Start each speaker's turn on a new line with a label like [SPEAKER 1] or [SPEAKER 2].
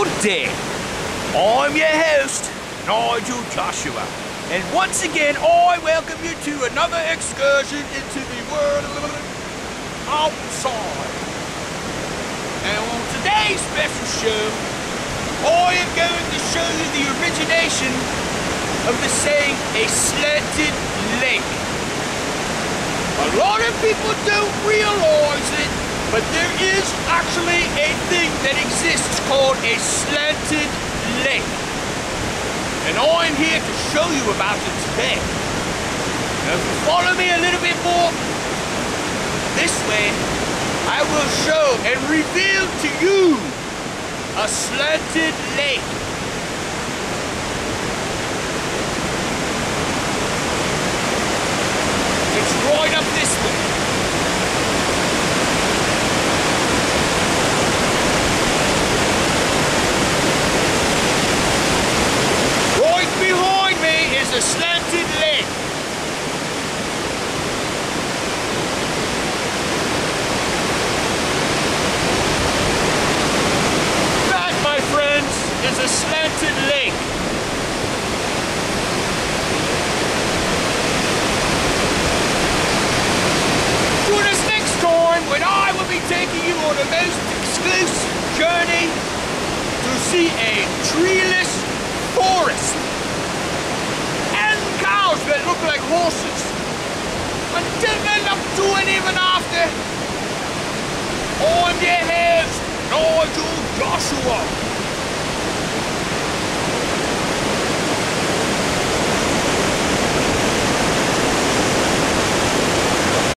[SPEAKER 1] Good day. I'm your host, Nigel Joshua. And once again, I welcome you to another excursion into the world of outside. And on today's special show, I am going to show you the origination of the saying, a slanted lake. A lot of people don't realize it, but there is actually a thing that exists called a slanted lake. And I'm here to show you about it today. Now, if you follow me a little bit more this way, I will show and reveal to you a slanted lake. It's right up this way. Right behind me is a slanted lake. That, my friends, is a slanted lake. Join us next time when I will be taking you on a most exclusive journey to see a treeless I'm your host, Nigel Joshua.